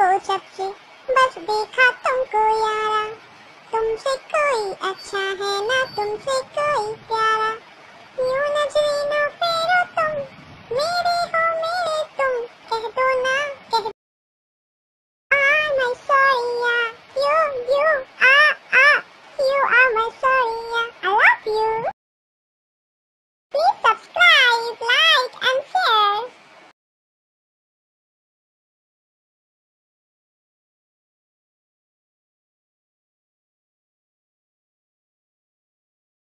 को जब से बस देखा तुमको यारा। तुमसे कोई अच्छा है ना, तुमसे कोई प्यारा।